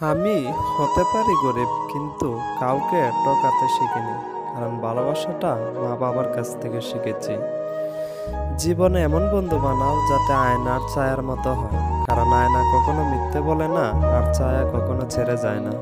আমি হতে পারি গরিব, কিন্তু কাউকে টকাতে শিখিনি, কারণ ভালোবাসাটা মা বাবার কাছ থেকে শিখেছি। জীবনে এমন বন্ধু বানাও যাতে আয়নার ছায়ার মতো হয়, কারণ আয়না কখনো মিথ্যে বলে না, আর ছায়া কখনো ছেড়ে যায় না।